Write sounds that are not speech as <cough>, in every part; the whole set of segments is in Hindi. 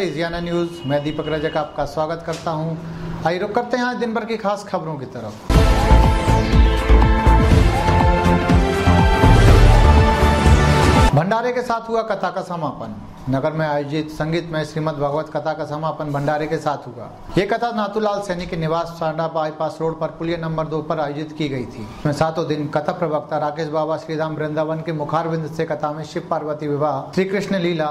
हैं रेजियाना न्यूज़। मैं दीपक रजक आपका स्वागत करता हूँ। आइए रुक करते हैं आज दिन भर की खास खबरों की तरफ़। भंडारे के साथ हुआ कथा का समापन। नगर में आयोजित संगीत में श्रीमद भगवत कथा का समापन भंडारे के साथ हुआ। ये कथा नाथूलाल सैनी के निवास सांडा बाईपास रोड पर पुलिया नंबर दो पर आयोजित की गई थी। इसमें सातों दिन कथा प्रवक्ता राकेश बाबा, श्रीराम वृंदावन के मुखारविंद से कथा में शिव पार्वती विवाह श्री कृष्ण लीला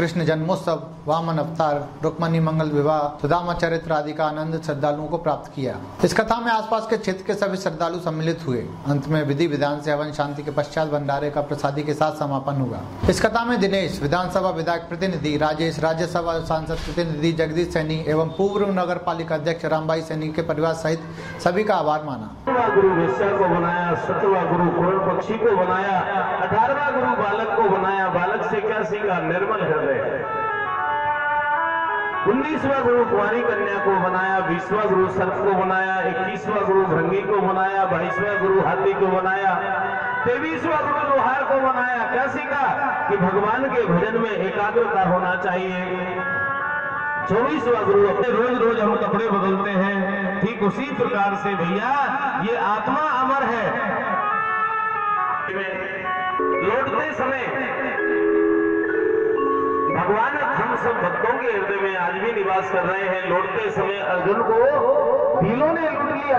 कृष्ण जन्मोत्सव, वामन अवतार, रुक्मणी मंगल विवाह, सुदामा चरित्र आदि का आनंद श्रद्धालुओं को प्राप्त किया। इस कथा में आसपास के क्षेत्र के सभी श्रद्धालु सम्मिलित हुए। अंत में विधि विधान से हवन शांति के पश्चात भंडारे का प्रसादी के साथ समापन हुआ। इस कथा में दिनेश, विधानसभा विधायक प्रतिनिधि, राजेश, राज्यसभा सांसद प्रतिनिधि, जगदीश सैनी एवं पूर्व नगर पालिका अध्यक्ष रामबाई सैनी के परिवार सहित सभी का आभार माना। गुरु को बनाया गुरु पक्षी को बनाया, अठारहवा गुरु बालक को बनाया, बालक से क्या सीखा? निर्मल हृदय। उन्नीसवा गुरु कुमारी कन्या को बनाया बीसवा गुरु सर्प को बनाया इक्कीसवा गुरु भृंगी को बनाया बाईसवा गुरु हाथी को बनाया तेईसवा गुरु लोहार को बनाया क्या सीखा कि भगवान के भजन में एकाग्रता होना चाहिए। चौबीसवा गुरु अपने रोज रोज हम कपड़े बदलते हैं। ठीक उसी प्रकार से भैया, ये आत्मा अमर है। लौटते समय भगवान हम सब भक्तों के हृदय में आज भी निवास कर रहे हैं। लौटते समय अर्जुन को भीलों ने लूट लिया।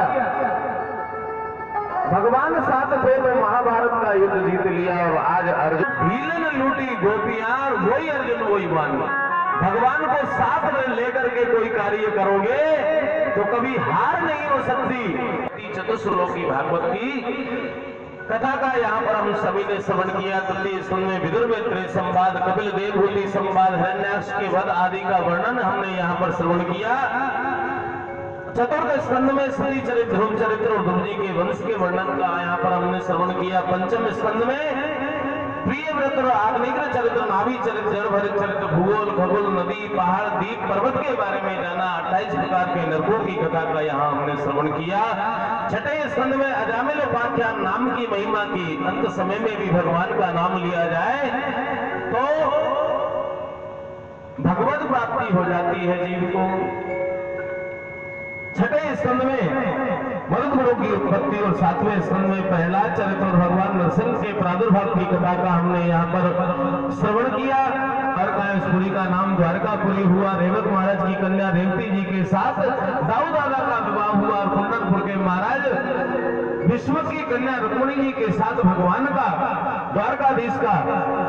भगवान सात थे में महाभारत का युद्ध जीत लिया और आज अर्जुन भीलन लूटी गोपियाँ वही अर्जुन, वही वाणी। भगवान को साथ में लेकर के कोई कार्य करोगे तो कभी हार नहीं हो सकती। चतुश्लोकी भागवत की कथा का यहाँ पर हम सभी ने श्रवण किया तृतीय स्कंद में विदुर में संवाद, कपिल देवभूति संवाद हिरण्याक्ष के वध आदि का वर्णन हमने यहाँ पर श्रवण किया। चतुर्थ स्कंद में स्त्री चरित्र, ध्रुव चरित्र और ध्रुव जी के वंश के वर्णन का यहाँ पर हमने श्रवण किया। पंचम स्कंद में प्रिय व्रत और आग्निग्र चरित्र, नाभि चरित्र जड़ भरित चरित्र, भूगोल, खगोल, नदी, पहाड़, द्वीप, पर्वत के बारे में जाना, अट्ठाईस प्रकार के नरकों की कथा का यहाँ हमने श्रवण किया। छठे स्कंद में अजामिल उपाख्यान नाम की महिमा की अंत समय में भी भगवान का नाम लिया जाए तो भगवत प्राप्ति हो जाती है जीव को। छठे स्कंद में मरुदगुरु की उत्पत्ति और सातवें स्कंद में पहला चरित्र भगवान नरसिंह के प्रादुर्भाव की कथा का हमने यहाँ पर श्रवण किया। द्वारकापुरी का नाम द्वारकापुरी हुआ। रेवत महाराज की कन्या रेवती जी के साथ दाऊ दादा का विवाह हुआ और कुंदनपुर के महाराज विश्व की कन्या रुक्मणी जी के साथ भगवान का द्वारकाधीश का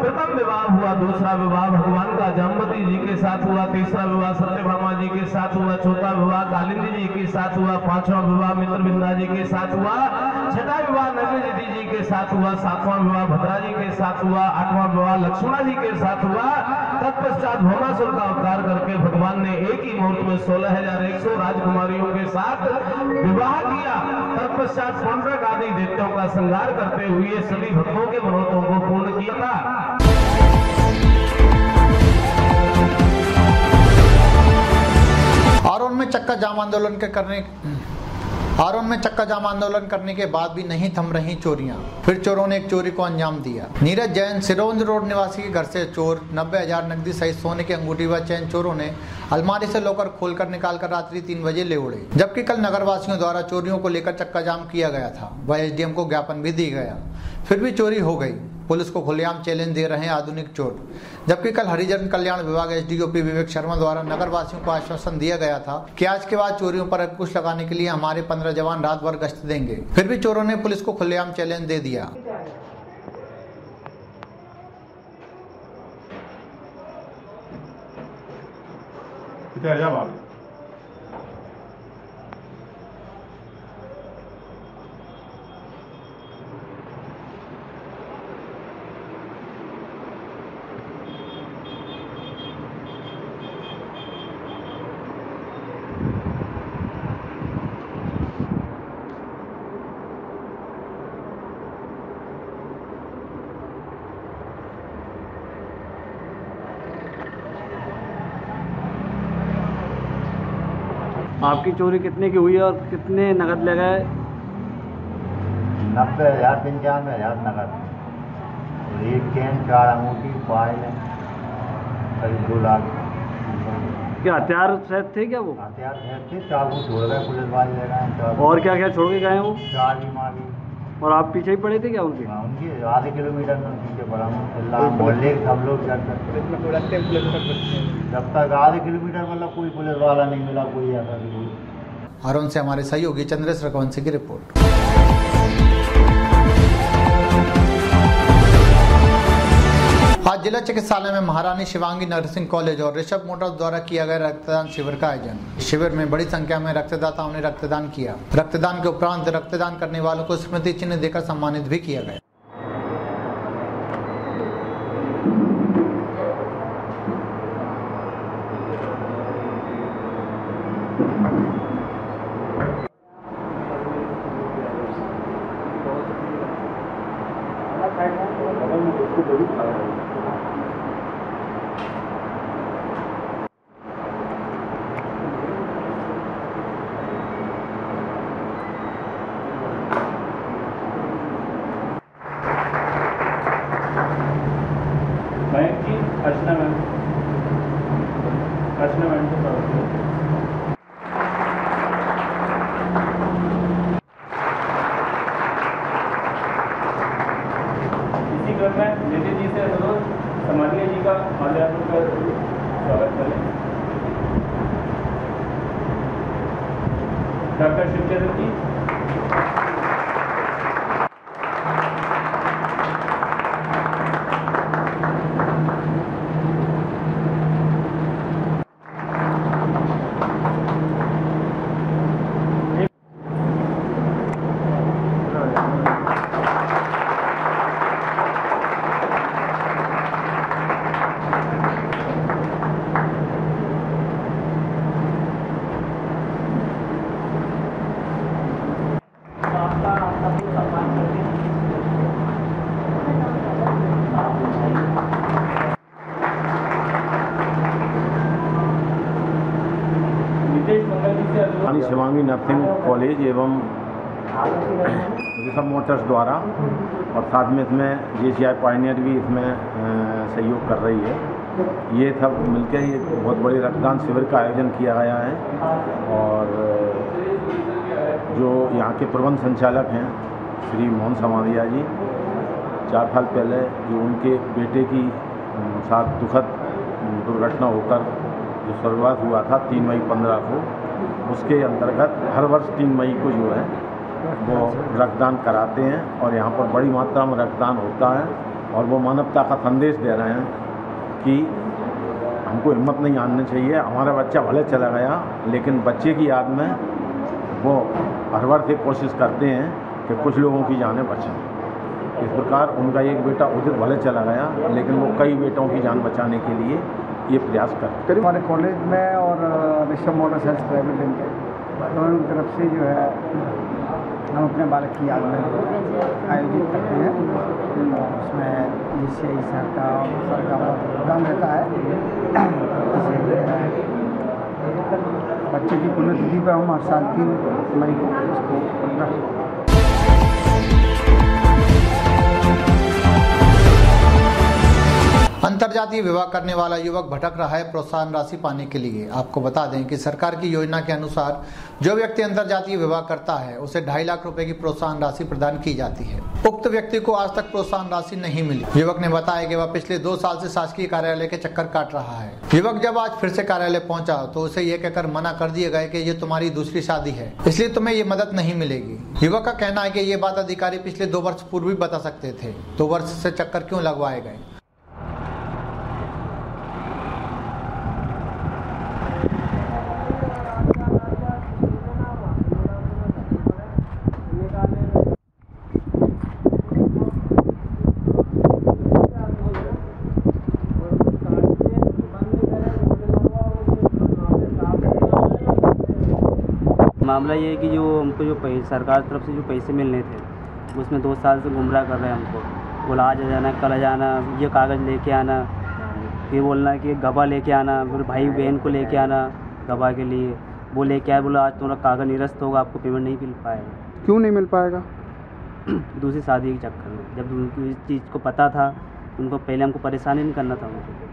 प्रथम विवाह हुआ। दूसरा विवाह भगवान का जामवती जी के साथ हुआ। तीसरा विवाह सत्यभामा जी के साथ हुआ। चौथा विवाह कालिंदी जी के साथ हुआ। पांचवा विवाह मित्र बिंदा जी के साथ हुआ। छठा विवाह नगरी जी के साथ हुआ। सातवां विवाह भद्रा जी के साथ हुआ। आठवां विवाह लक्ष्मणा जी के साथ हुआ। तत्पश्चात भौमासुर का अवतार करके भगवान ने एक ही मुहूर्त में सोलह हज़ार एक सौ राजकुमारियों के साथ विवाह किया। तत्पश्चात पंद्रह आदि देवताओं का संहार करते हुए सभी भक्तों के मनोतों को पूर्ण किया था। और उनमें चक्का जाम आंदोलन के करने आरोन में चक्का जाम आंदोलन करने के बाद भी नहीं थम रही चोरियाँ। फिर चोरों ने एक चोरी को अंजाम दिया। नीरज जैन सिरोंज रोड निवासी के घर से चोर, नब्बे हज़ार नकदी सहित सोने की अंगूठी व चैन चोरों ने अलमारी से लोकर खोलकर निकालकर रात्रि तीन बजे ले उड़े। जबकि कल नगरवासियों द्वारा चोरियों को लेकर चक्का जाम किया गया था। वह एसडीएम को ज्ञापन भी दी गया। फिर भी चोरी हो गई। पुलिस को खुलेआम चैलेंज दे रहे हैं आधुनिक चोर जबकि कल हरिजन कल्याण विभाग एसडीओपी विवेक शर्मा द्वारा नगर वासियों को आश्वासन दिया गया था कि आज के बाद चोरियों पर अंकुश लगाने के लिए हमारे पंद्रह जवान रात भर गश्त देंगे। फिर भी चोरों ने पुलिस को खुलेआम चैलेंज दे दिया। इथे आपकी चोरी कितने की हुई है और कितने नकद ले गए नब्बे हज़ार पंचानवे हज़ार नकद एक चैन चार अंगूठी पायल करीब दो लाख। क्या हथियार शायद थे क्या वो? हथियार थे थे चाकू छोड़ गए पुलिस वाले ले गए और क्या क्या छोड़ के गए वो? चार मारी और आप पीछे ही पड़े थे क्या उनके? उनके आधे किलोमीटर में पीछे पड़ा हूँ मोहल्ले के लोग जब तक आधे किलोमीटर मतलब कोई पुलिस वाला नहीं मिला कोई ऐसा भी कोई से हमारे सहयोगी चंद्रेश रघुवंशी की रिपोर्ट। जिला चिकित्सालय में महारानी शिवांगी नर्सिंग कॉलेज और ऋषभ मोटर्स द्वारा किया गया रक्तदान शिविर का आयोजन। शिविर में बड़ी संख्या में रक्तदाताओं ने रक्तदान किया। रक्तदान के उपरांत रक्तदान करने वालों को स्मृति चिन्ह देकर सम्मानित भी किया गया। guarantee मोटर्स द्वारा और साथ में इसमें जे सी आई पाइनियर भी इसमें सहयोग कर रही है। ये सब मिलकर ये बहुत बड़ी रक्तदान शिविर का आयोजन किया गया है और जो यहाँ के प्रबंध संचालक हैं, श्री मोहन समाधिया जी, चार साल पहले जो उनके बेटे की साथ दुखद दुर्घटना होकर जो स्वर्गवास हुआ था, तीन मई पंद्रह को, उसके अंतर्गत हर वर्ष तीन मई को जो है वो रक्तदान कराते हैं और यहाँ पर बड़ी मात्रा में रक्तदान होता है और वो मानवता का संदेश दे रहे हैं कि हमको हिम्मत नहीं आनी चाहिए। हमारा बच्चा भले चला गया, लेकिन बच्चे की याद में वो हर वर्ष ये कोशिश करते हैं कि कुछ लोगों की जानें बचें इस प्रकार उनका एक बेटा उदित भले चला गया, लेकिन वो कई बेटों की जान बचाने के लिए ये प्रयास करते हैं। हमारे कॉलेज में और Rishabh motor health private limited दोनों तरफ़ से जो है हम अपने बालक की याद में आयोजित करते हैं। उसमें जिससे और सर का बहुत योगदान रहता है। बच्चे की पुण्यतिथि पर हम हर साल तीन मई को उसको रख अंतर्जातीय विवाह करने वाला युवक भटक रहा है प्रोत्साहन राशि पाने के लिए। आपको बता दें कि सरकार की योजना के अनुसार जो व्यक्ति अंतर्जातीय विवाह करता है, उसे ढाई लाख रुपए की प्रोत्साहन राशि प्रदान की जाती है। उक्त व्यक्ति को आज तक प्रोत्साहन राशि नहीं मिली। युवक ने बताया कि वह पिछले दो साल से शासकीय कार्यालय के चक्कर काट रहा है। युवक जब आज फिर से कार्यालय पहुँचा तो उसे ये कहकर मना कर दिया गया कि ये तुम्हारी दूसरी शादी है, इसलिए तुम्हें ये मदद नहीं मिलेगी। युवक का कहना है कि ये बात अधिकारी पिछले दो वर्ष पूर्व भी बता सकते थे। दो वर्ष से चक्कर क्यों लगवाए गए? मामला ये है कि जो हमको जो पैसे सरकार तरफ़ से जो पैसे मिलने थे उसमें दो साल से गुमराह कर रहे हैं हमको। बोला आज आ जाना कल आ जाना ये कागज़ लेके आना फिर बोलना कि गवाह लेके आना फिर भाई बहन को लेके आना गवाह के लिए। वो लेके आए बोला आज तुम्हारा कागज़ निरस्त होगा आपको पेमेंट नहीं मिल पाएगा। क्यों नहीं मिल पाएगा? दूसरी शादी के चक्कर में। जब उनको इस चीज़ को पता था उनको पहले हमको परेशानी नहीं करना था उनको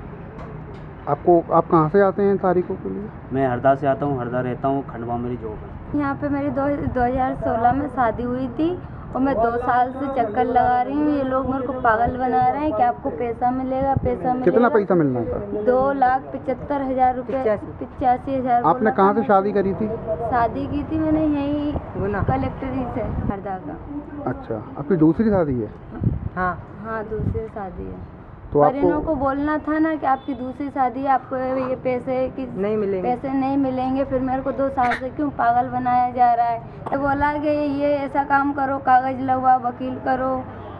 आपको आप कहाँ से आते हैं तारीखों के लिए? मैं हरदा से आता हूँ हरदा रहता हूँ खंडवा मेरी जॉब है। यहाँ पे मेरी दो 2016 में शादी हुई थी और मैं दो साल से चक्कर लगा रही हूँ। ये लोग मेरे को पागल बना रहे हैं कि आपको पैसा मिलेगा पैसा मिलेगा। कितना पैसा मिलना था? दो लाख पचहत्तर हज़ार रुपये पिचासी। हज़ार आपने कहाँ से शादी करी थी? शादी की थी मैंने यहीं कलेक्टरी से हरदा का। अच्छा आपकी दूसरी शादी है? हाँ। हाँ दूसरी शादी है। तो पर इन्हों को बोलना था ना कि आपकी दूसरी शादी है आपको ये पैसे की नहीं मिलेंगे। पैसे नहीं मिलेंगे फिर मेरे को दो साल से क्यों पागल बनाया जा रहा है? तो बोला कि ये ऐसा काम करो कागज़ लगवाओ वकील करो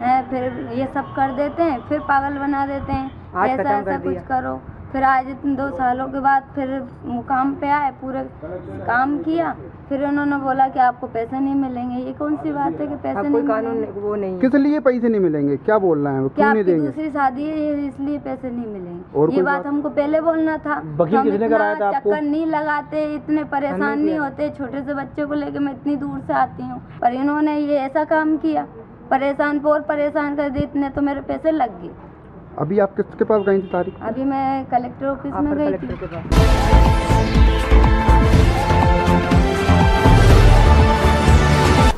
है फिर ये सब कर देते हैं फिर पागल बना देते हैं। ऐसा ऐसा कुछ करो। फिर आज इतने दो सालों के बाद फिर मुकाम पे आए पूरे काम किया। फिर उन्होंने बोला कि आपको पैसे नहीं मिलेंगे। ये कौन सी बात है कि पैसे नहीं मिलेंगे? वो नहीं किस लिए पैसे नहीं मिलेंगे? क्या बोल रहे हैं? क्या क्यों नहीं देंगे? दूसरी शादी है ये इसलिए पैसे नहीं मिलेंगे। और ये बात? हमको पहले बोलना था। वकील हम किसने कराया था चक्कर नहीं लगाते इतने परेशान नहीं होते। छोटे से बच्चे को लेके मैं इतनी दूर से आती हूँ। पर इन्होंने ये ऐसा काम किया। परेशान और परेशान कर दी इतने तो मेरे पैसे लग गए। अभी आप किसके पास गई थी तारीख? अभी मैं कलेक्टर ऑफ़िस में गई थी।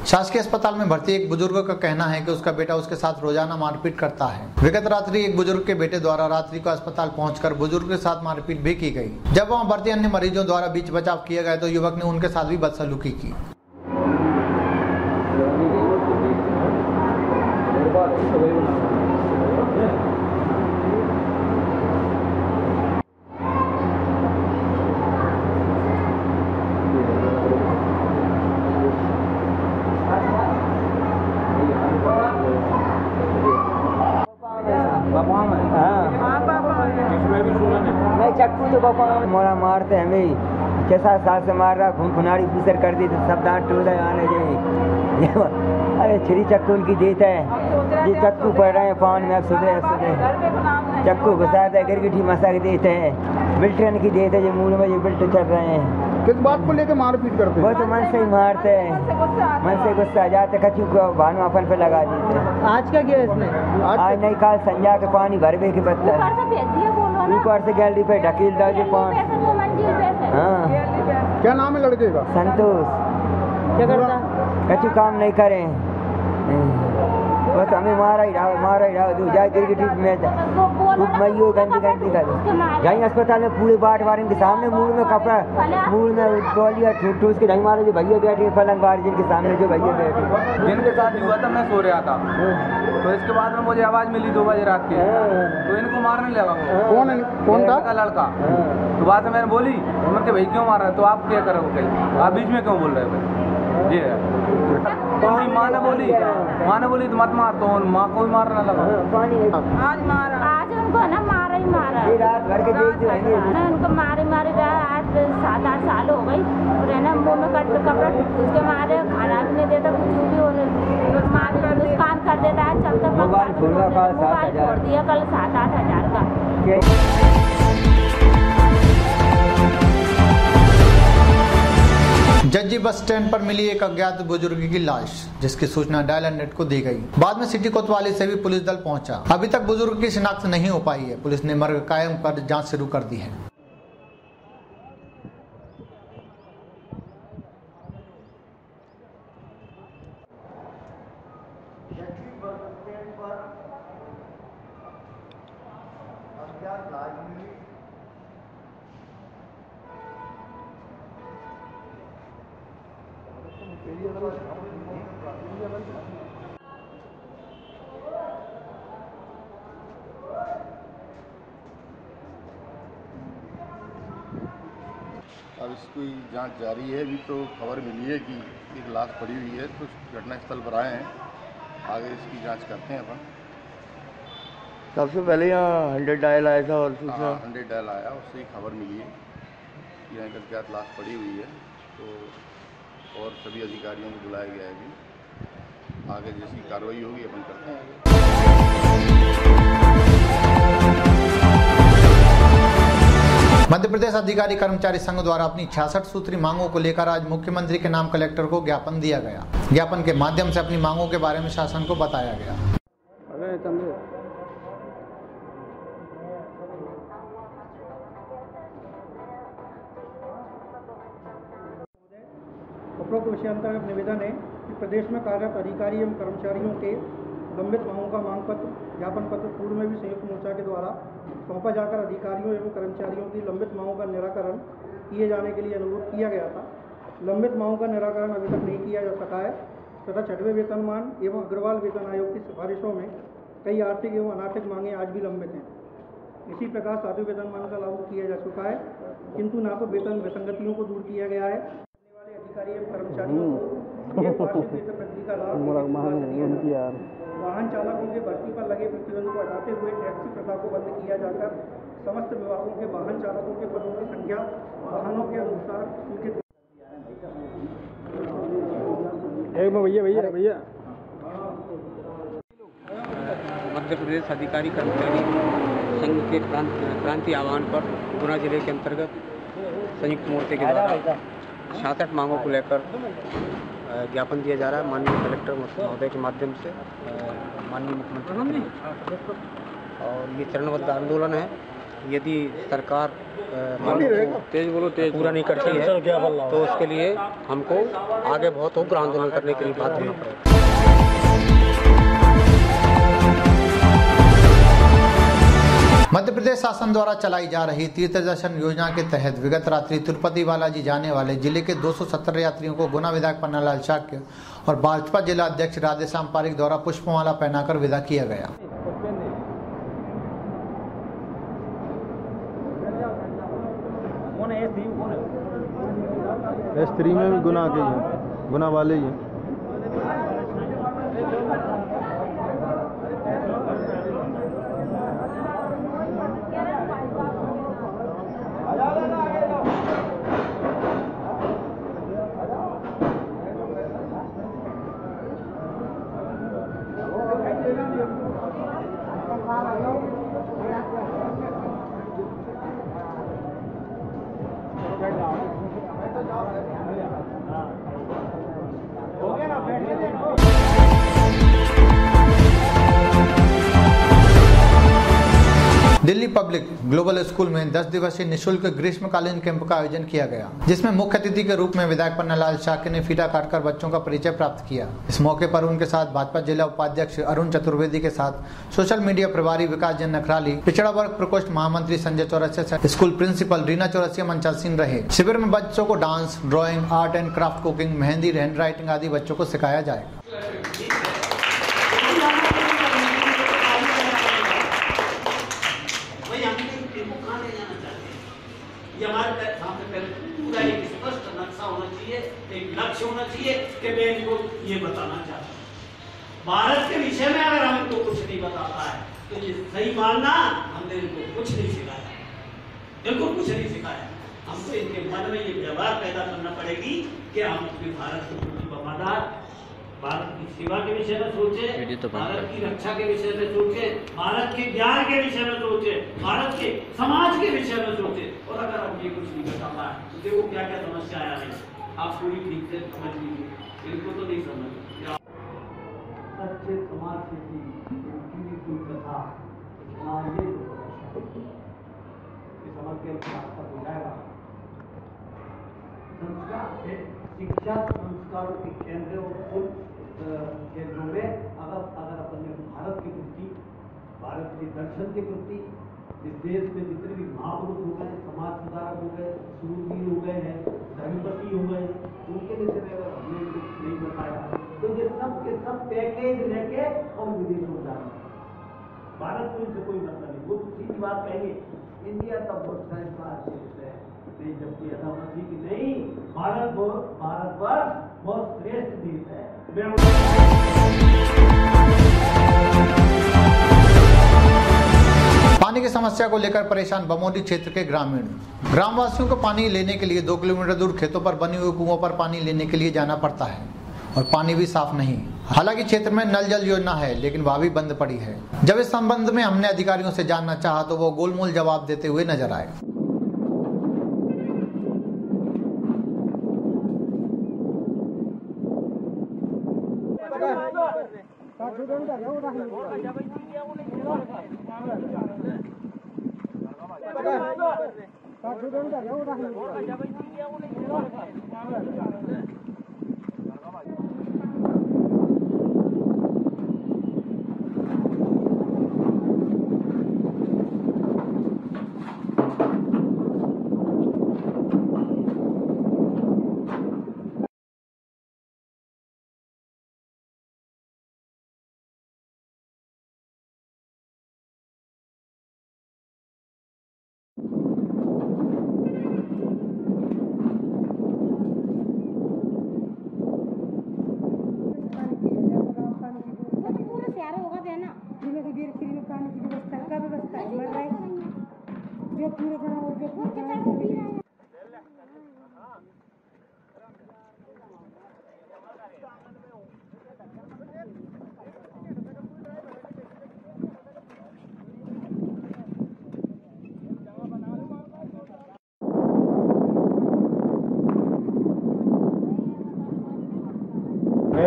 शासकीय अस्पताल में भर्ती एक बुज़ुर्ग का कहना है कि उसका बेटा उसके साथ रोज़ाना मारपीट करता है। विगत रात्रि एक बुज़ुर्ग के बेटे द्वारा रात्रि को अस्पताल पहुंचकर बुज़ुर्ग के साथ मारपीट भी की गई। जब वहाँ भर्ती अन्य मरीजों द्वारा बीच बचाव किया गया तो युवक ने उनके साथ भी बदसलूकी की नहीं चक्कू तो पापा मोरा मारते हमें ही सात साल से मार रहा खून खुनाड़ी दूसर कर दी तो सब दांत टूट गए आने गए अरे छुरी चक्कू उनकी देता है। ये चक्कू पड़ रहे हैं पान में अब सुधरे सुधरे चक्कू घुसाते हैं गिरगिटी मसा के देते हैं। बिल्टन की देते हैं जो मूल में ये बिल्ट चल रहे हैं। किस बात को लेकर मारपीट करते हैं? वो तो मन से ही मारते हैं। मन से गुस्सा आ जाते कचू को भानु अपन पे लगा देते हैं। आज का क्या है इसमें? आज नहीं कल संजा के पानी भरबे के बदला। ऊपर से गैलरी पे ढकील दो जो पान हाँ। क्या नाम है लड़के का? संतोष। क्या करता? कचू काम नहीं करें। बस हमें मारा ही रहा मारा ही रहा। तू जाए जा गिरगिटी में खूब मइयो गंदी गंदी कर। जाई अस्पताल में पूरे बाट वारन के सामने मुँह में कपड़ा मुँह में तौलिया ठूस ठूस के नहीं मारे। जो भैया बैठे पलंग बार जिनके सामने जो भैया बैठे जिनके साथ हुआ था मैं सो रहा था। तो इसके बाद में मुझे आवाज़ मिली दो बजे रात के। तो इनको मारने लगा कौन कौन था? का लड़का। तो बाद में मैंने बोली कहा भाई क्यों मार रहा है? तो आप क्या करोगे कहीं आप बीच में क्यों बोल रहे हो भाई? ये तो मेरी माँ ने बोली माँ ने बोली तो मत मार तो माँ को भी मारने लगा। आज मारा। आज उनको ना मारा ही मारा। रात भर के देखते उनको मारे मारे रहा आज सात आठ साल हो ना मुँह में कट कपड़ा उसके मारे खाना भी नहीं देता कुछ भी और मार नुकसान कर देता है चलता मोबाइल। फोड़ दिया कल सात आठ हज़ार का। जज्जी बस स्टैंड पर मिली एक अज्ञात बुज़ुर्ग की लाश जिसकी सूचना डायल नेट को दी गई। बाद में सिटी कोतवाली से भी पुलिस दल पहुँचा। अभी तक बुज़ुर्ग की शिनाख्त नहीं हो पाई है। पुलिस ने मर्ग कायम कर जाँच शुरू कर दी है। अब इसकी जाँच जारी है, अभी तो खबर मिली है कि एक लाश पड़ी हुई है तो घटनास्थल पर आए हैं। आगे इसकी जाँच करते हैं अपन। सबसे पहले यहाँ हंड्रेड डायल आया था और दूसरा हाँ हंड्रेड डायल आया उससे ही खबर मिली। है कि यहाँ एक अज्ञात लाश पड़ी हुई है तो और सभी अधिकारियों को बुलाया गया है अभी। आगे जैसी कार्रवाई होगी अपन करते हैं मध्य प्रदेश अधिकारी कर्मचारी संघ द्वारा अपनी छियासठ सूत्री मांगों को लेकर आज मुख्यमंत्री के नाम कलेक्टर को ज्ञापन दिया गया। ज्ञापन के माध्यम से अपनी मांगों के बारे में शासन को बताया गया। उपरोक्त विषयांतर्गत निवेदन है कि प्रदेश में कार्यरत अधिकारी एवं कर्मचारियों के लंबित मांगों का मांग पत्र ज्ञापन पत्र पूर्व में भी संयुक्त मोर्चा के द्वारा सौंपा जाकर अधिकारियों एवं कर्मचारियों की लंबित मांगों का निराकरण किए जाने के लिए अनुरोध किया गया था। लंबित मांगों का निराकरण अभी तक नहीं किया जा सका है, तथा छठवें वेतनमान एवं अग्रवाल वेतन आयोग की सिफारिशों में कई आर्थिक एवं अनार्थिक मांगे आज भी लंबित हैं। इसी प्रकार सातवें वेतनमान का लागू किया जा चुका है, किंतु ना तो वेतन विसंगतियों को दूर किया गया है अधिकारी एवं कर्मचारियों को जाएगा। <laughs> वाहन चालकों के भर्ती पर लगे प्रतिबंध को हटाते हुए टैक्सी प्रथा को बंद किया जाकर समस्त विभागों के वाहन चालकों के पदों की संख्या वाहनों के अनुसार उनके एक भैया भैया भैया। मध्य प्रदेश अधिकारी कर्मचारी संघ के क्रांति आह्वान पर गुना ज़िले के अंतर्गत संयुक्त मोर्चे के द्वारा छियासठ मांगों को लेकर ज्ञापन दिया जा रहा है माननीय कलेक्टर महोदय के माध्यम से माननीय मुख्यमंत्री और ये चरणबद्ध आंदोलन है। यदि सरकार तेज बोलो तेज पूरा नहीं करती है तो उसके लिए हमको आगे बहुत उग्र आंदोलन करने के लिए बात होना पड़ेगा। मध्य प्रदेश शासन द्वारा चलाई जा रही तीर्थ दर्शन योजना के तहत विगत रात्रि तिरुपति बालाजी जाने वाले ज़िले के 270 यात्रियों को गुना विधायक पन्नालाल शाक्य और भाजपा जिला अध्यक्ष राधेश्याम पारिक द्वारा पुष्पमाला पहनाकर विदा किया गया। स्त्री में भी गुना के ही गुना वाले ही। ग्लोबल स्कूल में 10 दिवसीय निशुल्क ग्रीष्मकालीन कैंप का आयोजन किया गया, जिसमें मुख्य अतिथि के रूप में विधायक पन्नालाल शाक्य ने फीटा काटकर बच्चों का परिचय प्राप्त किया। इस मौके पर उनके साथ भाजपा जिला उपाध्यक्ष अरुण चतुर्वेदी के साथ सोशल मीडिया प्रभारी विकास जैन नखराली, पिछड़ा वर्ग प्रकोष्ठ महामंत्री संजय चौरसिया स्कूल प्रिंसिपल रीना चौरसिया मंचासीन रहे। शिविर में बच्चों को dance, drawing, art and craft cooking, mehndi handwriting आदि बच्चों को सिखाया जाएगा भाई हम इनको कहाँ ले जाना चाहते हैं हमारे सामने पहले पूरा एक स्पष्ट नक्शा होना चाहिए, एक लक्ष्य होना चाहिए कि मैं इनको ये बताना चाहता हूँ। भारत के विषय में अगर हमको कुछ नहीं बताता है तो ये सही मानना हमने इनको कुछ नहीं सिखाया। बिल्कुल कुछ नहीं सिखाया। हमको इनके मन में ये व्यवहार पैदा करना पड़ेगी कि हम अपने भारत के वफादार भारत की सेवा के विषय में सोचे भारत की रक्षा के विषय में सोचे भारत के ज्ञान के विषय में सोचे भारत के समाज के विषय में सोचे। और अगर हम ये कुछ नहीं कर पाता है तो देखो क्या क्या समस्या आया है। आप पूरी ठीक से समझ लीजिए। इनको तो नहीं समझ सच्चे समाज से की कोई कथा हाँ ये ये समझ के सार्थक हो जाएगा। संस्कार से शिक्षा संस्कारों के केंद्र और केंद्रों में अगर अगर अपन ने भारत के प्रति भारत के दर्शन के प्रति इस देश में जितने भी महापुरुष हो गए, समाज सुधारक हो गए सूरवीर हो गए हैं, धर्मपति हो गए, उनके विषय में अगर हमने कुछ नहीं बताया तो ये सब के सब पैकेज लेके और विदेशों में जाना भारत को इनसे कोई मतलब नहीं। वो तो सीधी बात कहेंगे, इंडिया का बहुत संस्कार देश है। नहीं, जबकि ऐसा चाहिए कि नहीं, भारत भारतवर्ष बहुत श्रेष्ठ देश है। पानी की समस्या को लेकर परेशान बमोली क्षेत्र के ग्रामीण। ग्रामवासियों को पानी लेने के लिए दो किलोमीटर दूर खेतों पर बने हुए कुओं पर पानी लेने के लिए जाना पड़ता है और पानी भी साफ़ नहीं। हालाँकि क्षेत्र में नल जल योजना है, लेकिन वह भी बंद पड़ी है। जब इस संबंध में हमने अधिकारियों से जानना चाहा तो वो गोलमोल जवाब देते हुए नज़र आए। मैं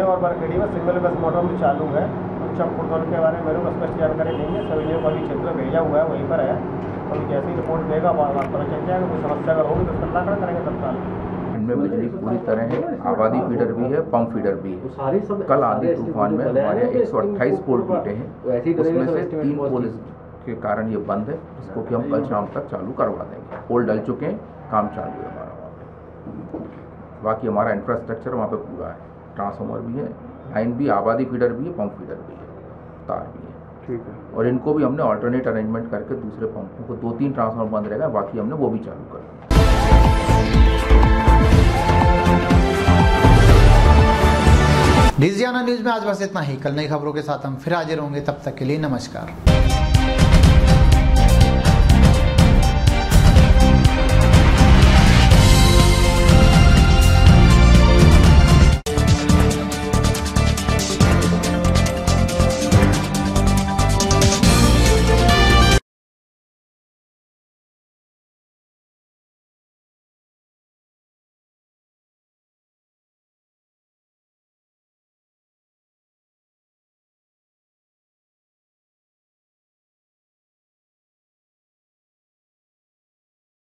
और बरखेड़ी में सिंगल बस मोटर भी चालू है। उच्चम फुटबॉल के बारे में मेरे को स्पष्ट जानकारी नहीं है सभी को अभी क्षेत्र भेजा हुआ है, वहीं पर है। तो जैसे ही रिपोर्ट देगा पता चल जाएगा कोई समस्या अगर होगी तो उसका निराकरण करेंगे तत्काल। इनमें बिजली पूरी तरह है आबादी फीडर भी है पंप फीडर भी है। कल आंधी तूफ़ान में हमारे यहाँ एक सौ अट्ठाईस पोल टूटे हैं। उसमें से तीन पोल के कारण ये बंद है इसको कि हम कल शाम तक चालू करवा देंगे। पोल डल चुके हैं काम चालू है हमारा वहाँ पे। बाकी हमारा इंफ्रास्ट्रक्चर वहाँ पे पूरा है। ट्रांसफार्मर भी है लाइन भी आबादी फीडर भी है पंप फीडर भी है तार भी है। ठीक है। और इनको भी हमने ऑल्टरनेट अरेंजमेंट करके दूसरे पंपों को दो तीन ट्रांसफार्मर बंद रहेगा, बाकी हमने वो भी चालू कर दिया। डिजियाना न्यूज़ में आज बस इतना ही। कल नई खबरों के साथ हम फिर हाजिर होंगे, तब तक के लिए नमस्कार।